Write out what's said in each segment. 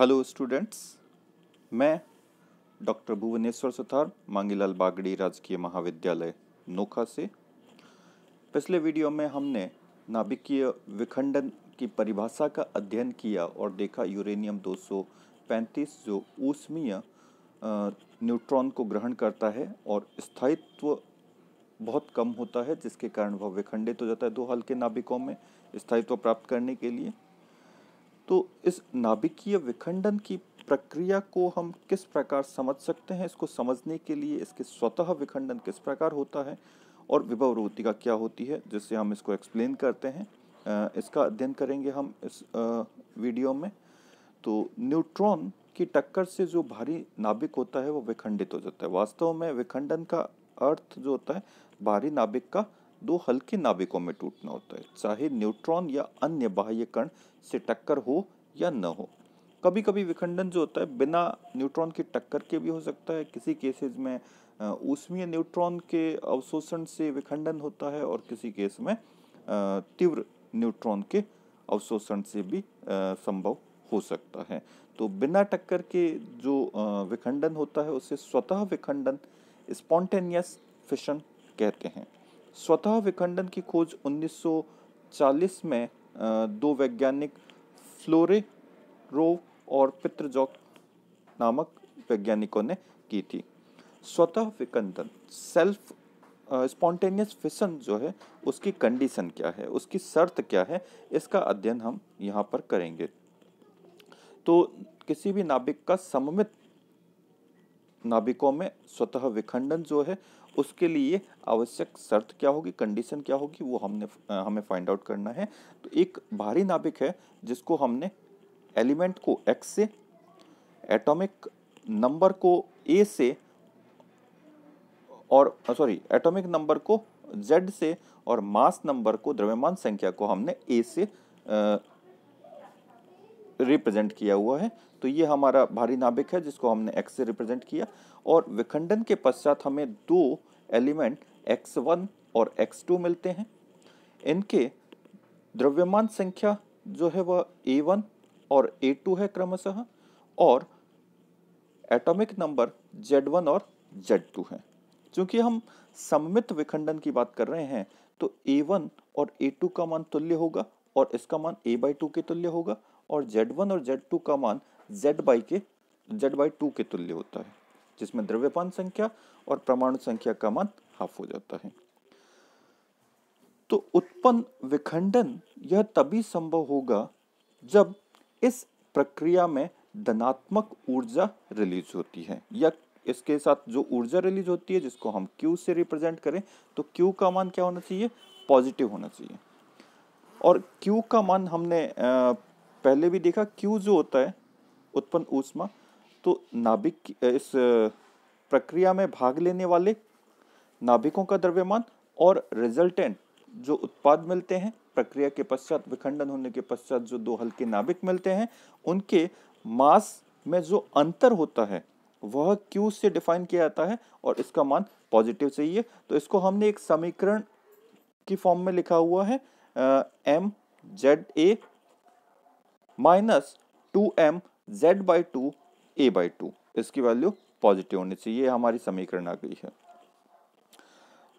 Hello students मैं doctor Bhuvneshwar Suthar, Mangilal Bagdi, राजकीय महाविद्यालय, नोखा से। पिछले वीडियो में हमने नाभिकीय विखंडन की परिभाषा का अध्ययन किया और देखा यूरेनियम 235 जो ऊष्मीय न्यूट्रॉन को ग्रहण करता है और स्थायित्व बहुत कम होता है, जिसके कारण वह विखंडित हो जाता है दो हल्के नाभिकों में स्थायित्व प्राप्त करने के लिए। तो इस नाभिकीय विखंडन की प्रक्रिया को हम किस प्रकार समझ सकते हैं? इसको समझने के लिए इसके स्वतः विखंडन किस प्रकार होता है और विभव रूतिका क्या होती है, जिससे हम इसको एक्सप्लेन करते हैं। इसका अध्ययन करेंगे हम इस वीडियो में। तो न्यूट्रॉन की टक्कर से जो भारी नाभिक होता है, वो विखंडित हो जाता है। वास्तव में विखंडन का अर्थ जो होता है, भारी नाभिक का दो हल्के नाभिकों में टूटना होता है, चाहे न्यूट्रॉन या अन्य बाह्य कण से टक्कर हो या न हो। कभी कभी विखंडन जो होता है, बिना न्यूट्रॉन की टक्कर के भी हो सकता है। किसी केसेज में ऊष्मीय न्यूट्रॉन के अवशोषण से विखंडन होता है और किसी केस में तीव्र न्यूट्रॉन के अवशोषण से भी संभव हो सकता है। तो बिना टक्कर के जो विखंडन होता है, उसे स्वतः विखंडन स्पॉन्टेनियस फिशन कहते हैं। स्वतः विखंडन की खोज 1940 में दो वैज्ञानिक फ्लोरे रोव और पित्रजॉक नामक वैज्ञानिकों ने की थी। स्वतः विखंडन, सेल्फ स्पॉन्टेनियस फिशन जो है, उसकी कंडीशन क्या है, उसकी शर्त क्या है, इसका अध्ययन हम यहाँ पर करेंगे। तो किसी भी नाभिक का सममित नाभिकों में स्वतः विखंडन जो है उसके लिए आवश्यक शर्त क्या होगी कंडीशन क्या होगी, वो हमने हमें फाइंड आउट करना है। तो एक भारी नाभिक है, जिसको हमने एलिमेंट को एक्स से एटॉमिक नंबर को ए से और सॉरी एटॉमिक नंबर को जेड से और मास नंबर को द्रव्यमान संख्या को हमने ए से रिप्रेजेंट किया हुआ है तो ये हमारा भारी नाभिक है जिसको हमने एक्स से रिप्रेजेंट किया। और विखंडन के पश्चात हमें दो एलिमेंट एक्स वन और एक्स टू मिलते हैं। इनके द्रव्यमान संख्या जो है वह ए वन और ए टू है क्रमशः, और एटॉमिक नंबर जेड वन और जेड टू है। चूँकि हम सममित विखंडन की बात कर रहे हैं तो ए वन और ए टू का मान तुल्य होगा और इसका मान ए बाई टू के तुल्य होगा। और जेड वन और जेड टू का मान जेड बाई के जेड बाई टू के तुल्य होता है, जिसमें द्रव्यपान संख्या और परमाणु संख्या का मान हाफ़ हो जाता है। तो उत्पन्न विखंडन यह तभी संभव होगा जब इस प्रक्रिया में धनात्मक ऊर्जा रिलीज़ होती है, या इसके साथ जो ऊर्जा रिलीज़ होती है, जिसको हम Q से रिप्रेजेंट करें तो Q का मान क्या होना चाहिए? पॉजिटिव होना चाहिए। और Q का मान हमने पहले भी देखा, क्यू जो होता है, उत्पन्न ऊष्मा तो नाभिक इस प्रक्रिया में भाग लेने वाले नाभिकों का द्रव्यमान और रिजल्टेंट जो उत्पाद मिलते हैं, प्रक्रिया के पश्चात, विखंडन होने के पश्चात जो दो हल्के नाभिक मिलते हैं, उनके मास में जो अंतर होता है, वह क्यू से डिफाइन किया जाता है और इसका मान पॉजिटिव चाहिए। तो इसको हमने एक समीकरण की फॉर्म में लिखा हुआ है M Z A minus two M Z by two A by two. इसकी वैल्यू पॉजिटिव होनी चाहिए हमारी समीकरण आ गई है।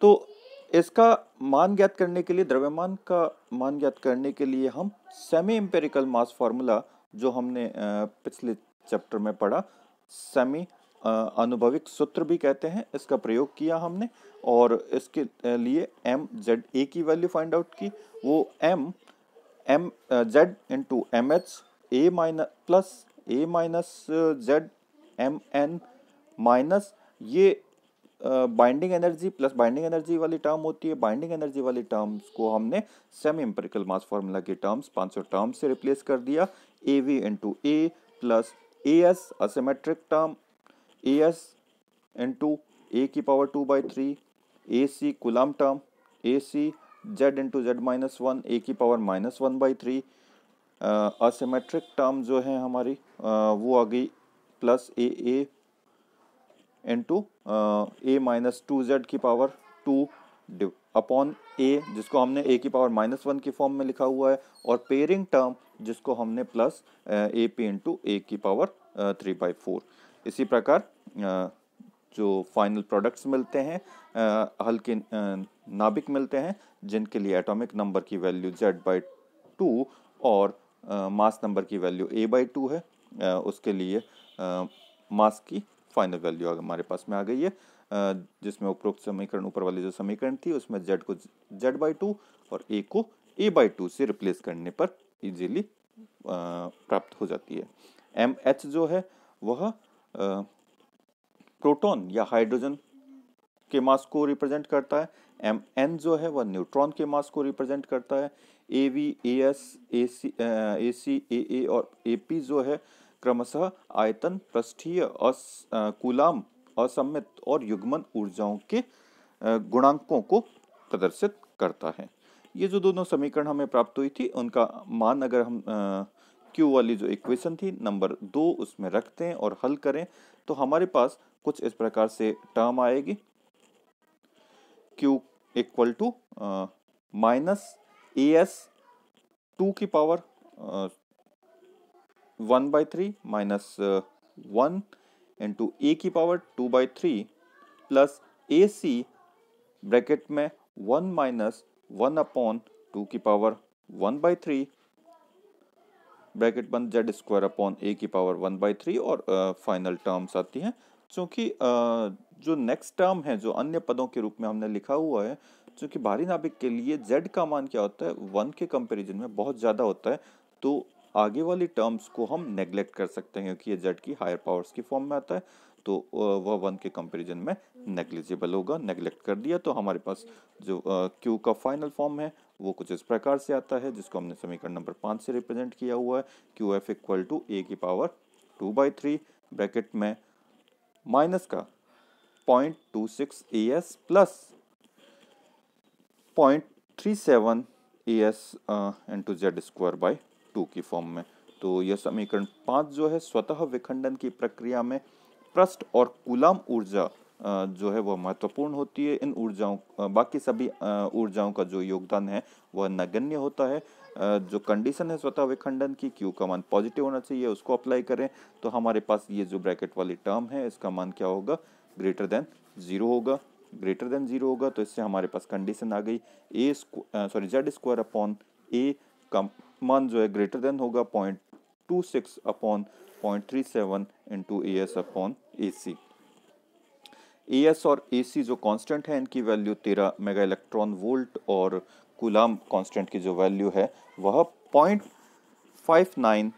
तो इसका मान ज्ञात करने के लिए, द्रव्यमान का मान ज्ञात करने के लिए हम सेमी एम्पेरिकल मास फार्मूला जो हमने पिछले चैप्टर में पढ़ा सेमी अनुभविक सूत्र भी कहते हैं, इसका प्रयोग किया हमने और इसके लिए एम जेड ए की वैल्यू फाइंड आउट की। वो M M Z into M H A minus plus A minus Z M N minus ये binding energy plus binding energy वाली टर्म होती है। बाइंडिंग एनर्जी वाली टर्म्स को हमने सेमी एम्पेरिकल मास फार्मूला के टर्म्स 500 टर्म्स से रिप्लेस कर दिया। A V into A plus A S asymmetric term A S into A की power two by three A C Coulomb term A C Z into Z minus one A की power minus one by three asymmetric term जो है हमारी uh, वो आ गई plus A A into A minus two Z की power two upon A जिसको हमने ए की पावर माइनस वन की फॉर्म में लिखा हुआ है और पेयरिंग टर्म जिसको हमने plus A P into A की पावर थ्री बाई फोर इसी प्रकार जो फाइनल प्रोडक्ट्स मिलते हैं हल्के नाभिक मिलते हैं जिनके लिए एटॉमिक नंबर की वैल्यू जेड बाई टू और मास नंबर की वैल्यू ए बाई टू है उसके लिए मास की फाइनल वैल्यू हमारे पास में आ गई है जिसमें उपरोक्त समीकरण, ऊपर वाली जो समीकरण थी, उसमें जेड को जेड बाई टू और ए को ए बाई टू से रिप्लेस करने पर इजीली प्राप्त हो जाती है। एम एच जो है, वह प्रोटॉन या हाइड्रोजन के मास को रिप्रेजेंट करता है, एम एन जो है वह न्यूट्रॉन के मास को रिप्रेजेंट करता है, A V, A S, A C A C, ए ए और ए पी जो है क्रमशः आयतन, पृष्ठीय कुलाम असमित और युग्मन ऊर्जाओं के गुणांकों को प्रदर्शित करता है। ये जो दोनों समीकरण हमें प्राप्त हुई थी, उनका मान अगर हम क्यू वाली जो इक्वेशन थी नंबर दो उसमें रखते हैं और हल करें तो हमारे पास कुछ इस प्रकार से टर्म आएगी। Q equal to minus A S two की power one by three minus one into A की power two by three plus A C bracket में one minus one upon two की power one by three bracket बन Z square upon A की power one by three और final uh, terms आती हैं। क्योंकि uh, जो नेक्स्ट टर्म है, जो अन्य पदों के रूप में हमने लिखा हुआ है क्योंकि भारी नाभिक के लिए जेड का मान क्या होता है? वन के कंपैरिजन में बहुत ज़्यादा होता है। तो आगे वाली टर्म्स को हम नेग्लेक्ट कर सकते हैं, क्योंकि ये जेड की हायर पावर्स की फॉर्म में आता है। तो वह वन के कंपैरिजन में नेग्लिजिबल होगा। नेग्लेक्ट कर दिया तो हमारे पास जो क्यू का फाइनल फॉर्म है, वो कुछ इस प्रकार से आता है, जिसको हमने समीकरण नंबर पाँच से रिप्रेजेंट किया हुआ है। Q F equal to A की power two by three bracket में माइनस का point two six A S plus point three seven A S into Z square by two की फॉर्म में। तो यह समीकरण पाँच जो है, स्वतः विखंडन की प्रक्रिया में पृष्ठ और कुलाम ऊर्जा जो है वह महत्वपूर्ण होती है। इन ऊर्जाओं बाकी सभी ऊर्जाओं का जो योगदान है, वह नगण्य होता है। जो कंडीशन है स्वतः विखंडन की क्यू का मान पॉजिटिव होना चाहिए, उसको अप्लाई करें। तो हमारे पास ये जो ब्रैकेट वाली टर्म है, इसका मान क्या होगा? ग्रेटर देन ज़ीरो होगा ग्रेटर देन ज़ीरो होगा तो इससे हमारे पास कंडीशन आ गई। A sorry Z square upon A का मान जो है ग्रेटर देन होगा point two six upon point three seven into A S upon A C A S और ए सी जो कांस्टेंट है, इनकी वैल्यू तेरह मेगा इलेक्ट्रॉन वोल्ट और कुलाम कांस्टेंट की जो वैल्यू है, वह point five nine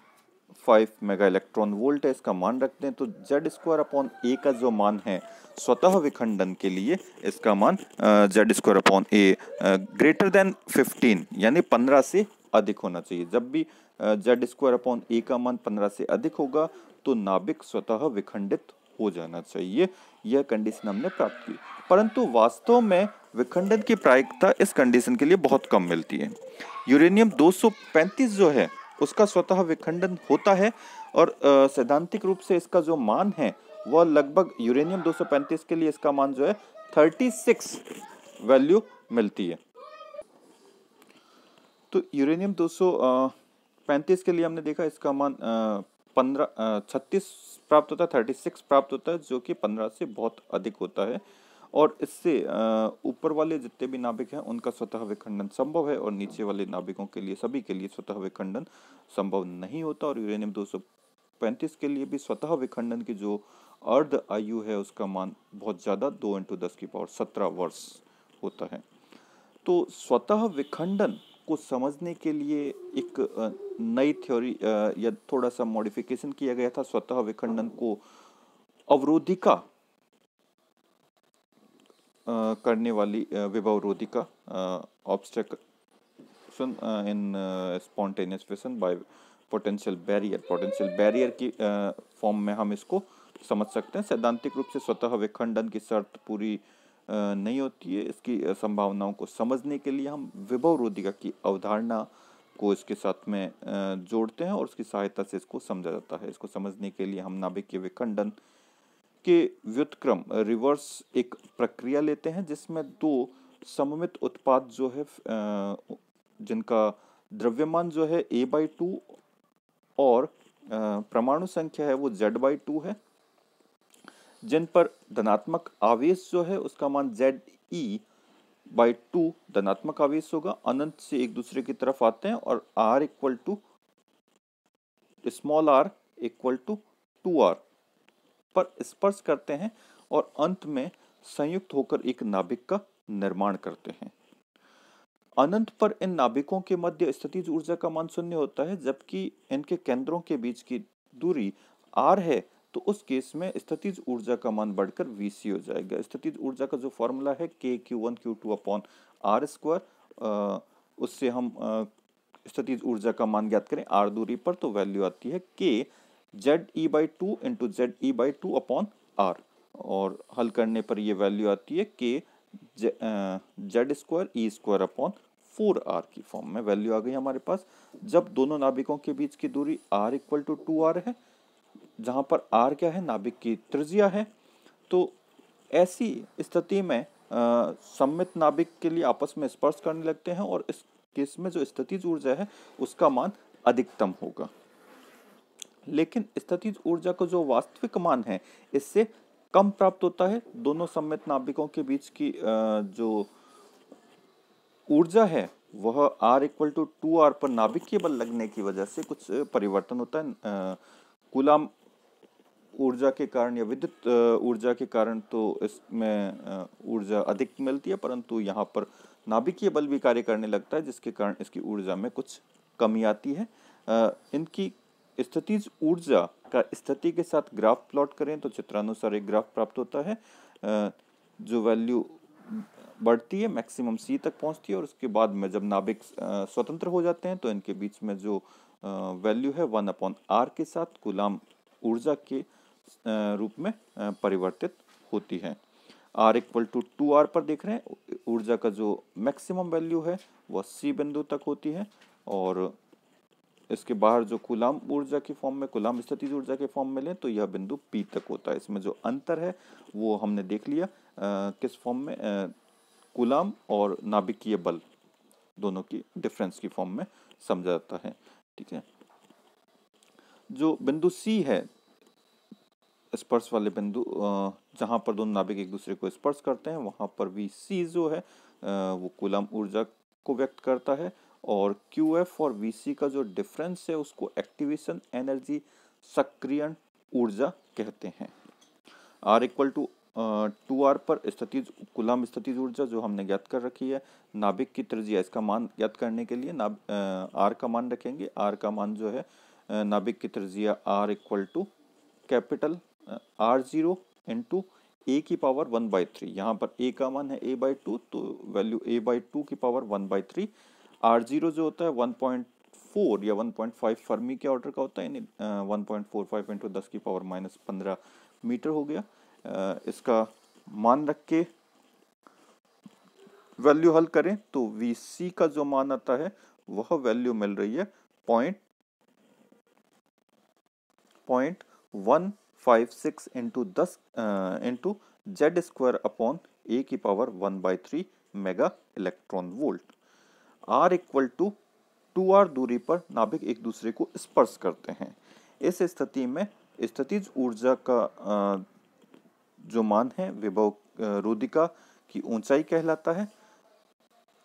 five mega electron volt है, इसका मान रखते हैं तो जेड स्क्वायर अपॉन ए का जो मान है, स्वतः विखंडन के लिए इसका मान Z square upon A greater than fifteen यानी पंद्रह से अधिक होना चाहिए। जब भी जेड स्क्वायर अपॉन ए का मान पंद्रह से अधिक होगा तो नाभिक स्वतः विखंडित हो जाना चाहिए। यह कंडीशन हमने प्राप्त की। परंतु वास्तव में विखंडन की प्रायिकता इस कंडीशन के लिए बहुत कम मिलती है। यूरेनियम 235 जो है उसका स्वतः विखंडन होता है और सैद्धांतिक रूप से इसका जो मान है, वह लगभग यूरेनियम 235 के लिए इसका मान जो है 36 वैल्यू मिलती है। तो यूरेनियम 235 के लिए हमने देखा इसका मान पंद्रह छत्तीस प्राप्त होता है थर्टी सिक्स प्राप्त होता है, जो कि पंद्रह से बहुत अधिक होता है। और इससे ऊपर वाले जितने भी नाभिक हैं, उनका स्वतः विखंडन संभव है और नीचे वाले नाभिकों के लिए, सभी के लिए स्वतः विखंडन संभव नहीं होता और यूरेनियम 235 के लिए भी स्वतः विखंडन की जो अर्ध आयु है, उसका मान बहुत ज़्यादा, दो इंटू दस की पावर सत्रह वर्ष होता है। तो स्वतः विखंडन को समझने के लिए एक नई थ्योरी या थोड़ा सा मॉडिफिकेशन किया गया था स्वतः विखंडन को अवरोधिका करने वाली विभवरोधिका obstruction in spontaneous fission by potential barrier potential barrier की फॉर्म में हम इसको समझ सकते हैं। सैद्धांतिक रूप से स्वतः विखंडन की शर्त पूरी नहीं होती है। इसकी संभावनाओं को समझने के लिए हम विभव रोधिका की अवधारणा को इसके साथ में जोड़ते हैं और उसकी सहायता से इसको समझा जाता है। इसको समझने के लिए हम नाभिक के विखंडन के व्युतक्रम रिवर्स एक प्रक्रिया लेते हैं जिसमें दो सममित उत्पाद जो है जिनका द्रव्यमान जो है ए बाई टू और परमाणु संख्या है वो जेड बाई टू है, जिन पर धनात्मक आवेश जो है उसका मान जेड ई बाई टू धनात्मक आवेश होगा। अनंत से एक दूसरे की तरफ़ आते हैं और R equal to small R equal to two R पर स्पर्श करते हैं और अंत में संयुक्त होकर एक नाभिक का निर्माण करते हैं। अनंत पर इन नाभिकों के मध्य स्थितिज ऊर्जा का मान शून्य होता है, जबकि इनके केंद्रों के बीच की दूरी आर है तो उस केस में स्थितिज ऊर्जा का मान बढ़कर वीसी हो जाएगा। स्थितिज ऊर्जा का जो फॉर्मूला है K Q one Q two upon R square उससे हम स्थितिज ऊर्जा का मान ज्ञात करें आर दूरी पर तो वैल्यू आती है K Z E by two into Z E by two upon R और हल करने पर ये वैल्यू आती है K Z square E square upon four R की फॉर्म में वैल्यू आ गई हमारे पास। जब दोनों नाभिकों के बीच की दूरी R equal to two R है, जहाँ पर आर क्या है? नाभिक की त्रिज्या है। तो ऐसी स्थिति में सम्मित नाभिक के लिए आपस में स्पर्श करने लगते हैं और इस केस में जो स्थितिज ऊर्जा है, उसका मान अधिकतम होगा। लेकिन स्थितिज ऊर्जा का जो वास्तविक मान है, इससे कम प्राप्त होता है। दोनों सम्मित नाभिकों के बीच की जो ऊर्जा है, वह R equal to two R पर नाभिकीय बल लगने की वजह से कुछ परिवर्तन होता है। कुलाम ऊर्जा के कारण या विद्युत ऊर्जा के कारण तो इसमें ऊर्जा अधिक मिलती है, परंतु यहाँ पर नाभिकीय बल भी कार्य करने लगता है, जिसके कारण इसकी ऊर्जा में कुछ कमी आती है। इनकी स्थितिज ऊर्जा का स्थिति के साथ ग्राफ प्लॉट करें तो चित्रानुसार एक ग्राफ प्राप्त होता है जो वैल्यू बढ़ती है, मैक्सिमम सी तक पहुँचती है और उसके बाद में जब नाभिक स्वतंत्र हो जाते हैं तो इनके बीच में जो वैल्यू है वन अपॉन आर के साथ गुलाम ऊर्जा के रूप में परिवर्तित होती है। R equal to two R पर देख रहे हैं, ऊर्जा का जो मैक्सिमम वैल्यू है, वह सी बिंदु तक होती है और इसके बाहर जो कुलाम ऊर्जा की फॉर्म में कुलाम स्थिति ऊर्जा के फॉर्म में लें तो यह बिंदु पी तक होता है। इसमें जो अंतर है वो हमने देख लिया आ, किस फॉर्म में कुलाम और नाभिकीय बल दोनों की डिफरेंस की फॉर्म में समझा जाता है। ठीक है? जो बिंदु सी है स्पर्श वाले बिंदु जहाँ पर दोनों नाभिक एक दूसरे को स्पर्श करते हैं वहाँ पर भी सी जो है वो कुलाम ऊर्जा को व्यक्त करता है। और क्यू एफ़ और वी सी का जो डिफरेंस है, उसको एक्टिवेशन एनर्जी सक्रियण ऊर्जा कहते हैं। R equal to two R पर स्थितिज कुलाम स्थितिज ऊर्जा जो हमने ज्ञात कर रखी है, नाभिक की त्रिज्या, इसका मान ज्ञात करने के लिए नाभ आर का मान रखेंगे। आर का मान जो है नाभिक की त्रिज्या R equal to capital R zero into A की पावर वन बाई थ्री यहाँ पर ए का मान है ए बाई टू तो वैल्यू ए बाई टू की power one by three R zero जो होता है वन पॉइंट फोर या वन पॉइंट फाइव फर्मी के ऑर्डर का होता है यानी one point four five into दस की पावर माइनस पंद्रह मीटर हो गया। आ, इसका मान रख के वैल्यू हल करें तो वी सी का जो मान आता है वह वैल्यू मिल रही है point point one five six into दस into Z square upon A की power one by three mega electron volt R equal to two R दूरी पर नाभिक एक दूसरे को स्पर्श करते हैं। इस स्थिति में स्थितिज ऊर्जा का जो मान है, विभव रुदिका की ऊंचाई कहलाता है।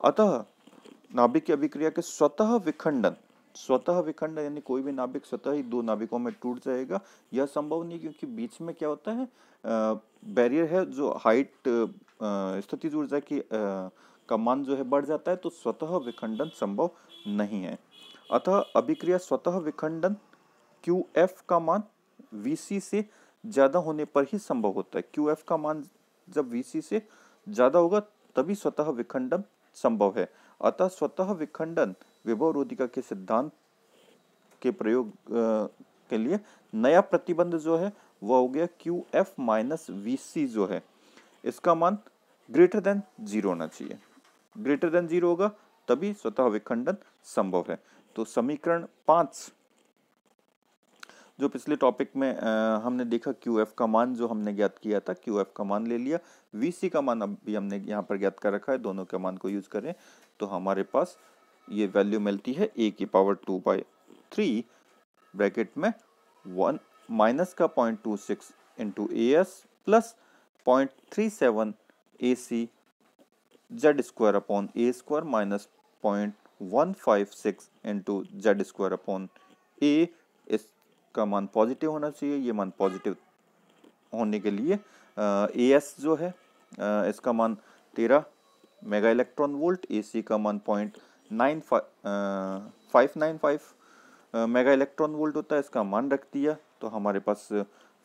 अतः नाभिक की अभिक्रिया के स्वतः विखंडन, स्वतः विखंड यानी कोई भी नाभिक स्वतः ही दो नाभिकों में टूट जाएगा। यह संभव नहीं क्योंकि बीच में क्या होता है बैरियर है जो हाइट स्थिति ऊर्जा की का मान जो है बढ़ जाता है तो स्वतः विखंडन संभव नहीं है। अतः अभिक्रिया स्वतः विखंडन क्यू एफ़ का मान वीसी से ज़्यादा होने पर ही संभव होता है। क्यू एफ़ का मान जब वीसी से ज़्यादा होगा, तभी स्वतः विखंडन संभव है। अतः स्वतः विखंडन विभव रोधिका के सिद्धांत के प्रयोग के लिए नया प्रतिबंध जो है, वह हो गया Q F minus V C जो है। इसका मान ग्रेटर देन ज़ीरो होना चाहिए। ग्रेटर देन ज़ीरो होगा तभी स्वतः विखंडन संभव है। तो समीकरण पाँच जो पिछले टॉपिक में आ, हमने देखा क्यू एफ़ का मान जो हमने ज्ञात किया था क्यू एफ़ का मान ले लिया। वी सी का मान अभी हमने यहाँ पर ज्ञात कर रखा है दोनों के मान को यूज़ करें तो हमारे पास ये वैल्यू मिलती है ए की power two by three bracket में वन माइनस का point two six into A S plus point three seven A C Z square upon A square minus point one five six into Z square upon A इसका मान positive होना चाहिए ये मान positive होने के लिए ए एस जो है आ, इसका मान तेरह mega electron volt A C का मान point nine five nine five mega electron volt होता है इसका मान रख दिया तो हमारे पास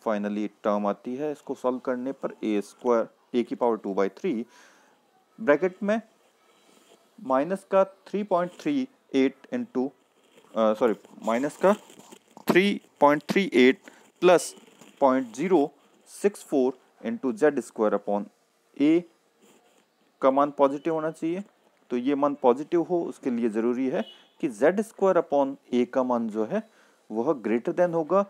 फाइनली टर्म आती है इसको सॉल्व करने पर ए स्क्वायर ए की power two by three bracket में माइनस का three point three eight into sorry minus का three point three eight plus point zero six four into Z square upon A का मान पॉजिटिव होना चाहिए। तो ये मान पॉजिटिव हो, उसके लिए ज़रूरी है कि जेड स्क्वायर अपॉन ए का मान जो है, वह ग्रेटर देन होगा।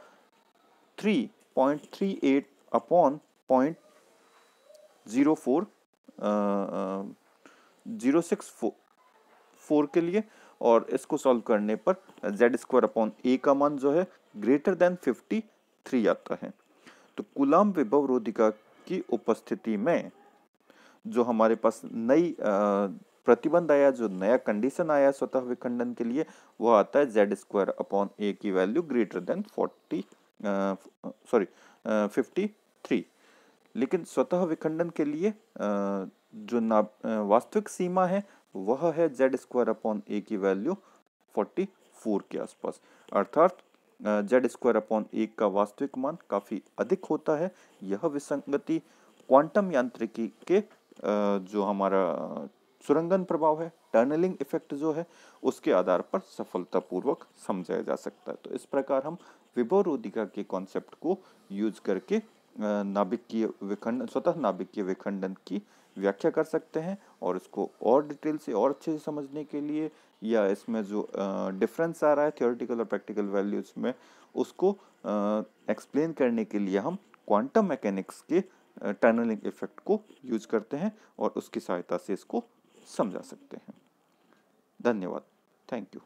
Three point three eight upon point zero four zero six four के लिए और इसको सॉल्व करने पर जेड स्क्वायर अपॉन ए का मान जो है ग्रेटर देन फिफ्टी थ्री आता है। तो कुलाम विभव रोधिका की उपस्थिति में जो हमारे पास नई प्रतिबंध आया, जो नया कंडीशन आया स्वतः विखंडन के लिए, वो आता है जेड स्क्वायर अपॉन ए की value greater than forty sorry fifty three लेकिन स्वतः विखंडन के लिए जो ना वास्तविक सीमा है, वह है जेड स्क्वायर अपॉन ए की वैल्यू फोर्टी फोर के आसपास। अर्थात जेड स्क्वायर अपॉन ए का वास्तविक मान काफ़ी अधिक होता है। यह विसंगति क्वांटम यांत्रिकी के जो हमारा सुरंगन प्रभाव है टर्नलिंग इफ़ेक्ट जो है, उसके आधार पर सफलतापूर्वक समझाया जा सकता है। तो इस प्रकार हम विभव रोधिका के कॉन्सेप्ट को यूज़ करके नाभिकीय विखंडन, स्वतः नाभिकीय विखंडन की व्याख्या कर सकते हैं और इसको और डिटेल से और अच्छे से समझने के लिए या इसमें जो डिफरेंस आ रहा है थियोरिटिकल और प्रैक्टिकल वैल्यूज़ में, उसको एक्सप्लेन करने के लिए हम क्वांटम मैकेनिक्स के टनलिंग इफ़ेक्ट को यूज़ करते हैं और उसकी सहायता से इसको समझा सकते हैं। धन्यवाद। Thank you